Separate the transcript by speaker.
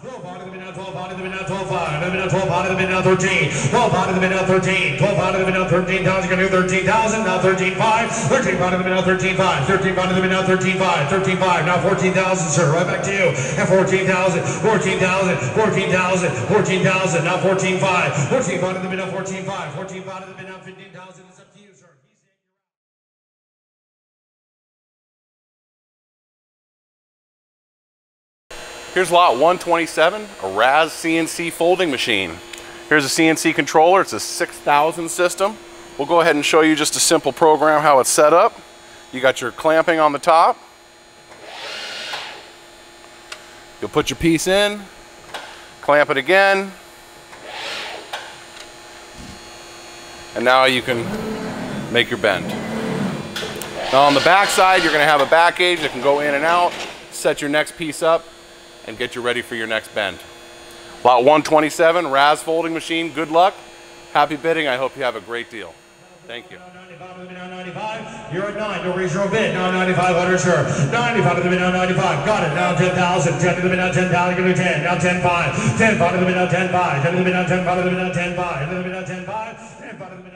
Speaker 1: 12 out of the minute, 12 out of the minute, 12 out of the minute, 12 out of the minute, 13. 12 out of the minute, 13. 12 out of the minute, 13,000. You're going to do 13,000. Now 13,5. 13 out of the minute, 13,5. 13 out of the minute, 13,5. 13,5. Now 14,000, sir. Right back to you. And 14,000. 14,000. 14,000. 14,000. Now 14,5. 14 out of the minute, 14,5. 14 out of the minute, 15,000. It's up to you, sir.
Speaker 2: Here's lot 127, a RAS CNC folding machine. Here's a CNC controller, it's a 6000 system. We'll go ahead and show you just a simple program how it's set up. You got your clamping on the top. You'll put your piece in, clamp it again, and now you can make your bend. Now on the back side, you're gonna have a back gauge that can go in and out, set your next piece up, and get you ready for your next bend. Lot 127, RAS folding machine, good luck. Happy bidding, I hope you have a great deal. Thank you.
Speaker 1: 95 to the minute, 95. You're at 9. Don't raise your bid. Now 9500, sure. 95 to the minute, 95. Got it. Now 10,000. 10 to the minute, 10,000. Give me 10. Now 10 5. 10 5 to the minute, 10 5. 10 to the minute, 10 5 to the minute, 10 5. 10 to the minute, 10 5. 10 5 to the minute.